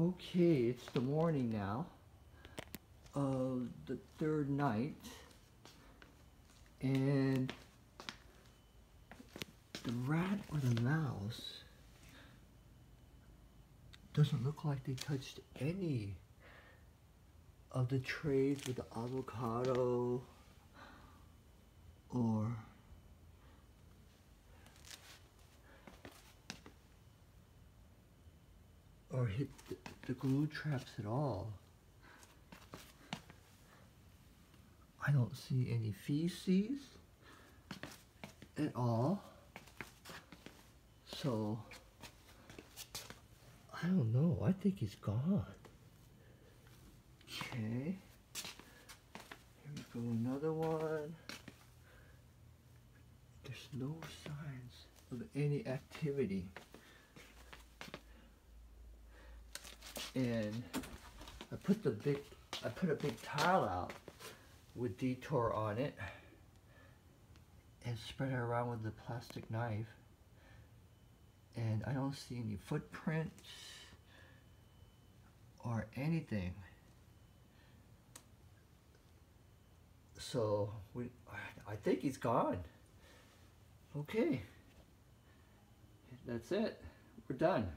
Okay, it's the morning now of the third night, and the rat or the mouse doesn't look like they touched any of the trays with the avocado or or hit the, the glue traps at all. I don't see any feces at all. So, I don't know. I think he's gone. Okay. Here we go, another one. There's no signs of any activity. And I put the big, I put a big tile out with DeTour on it and spread it around with the plastic knife. And I don't see any footprints or anything. So we I think he's gone. Okay. That's it. We're done